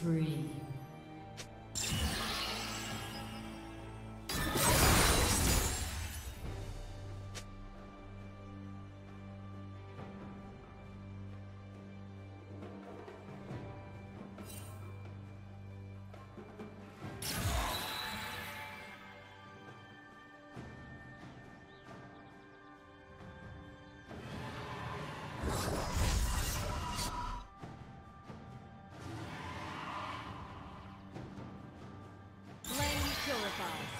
Three. Wow.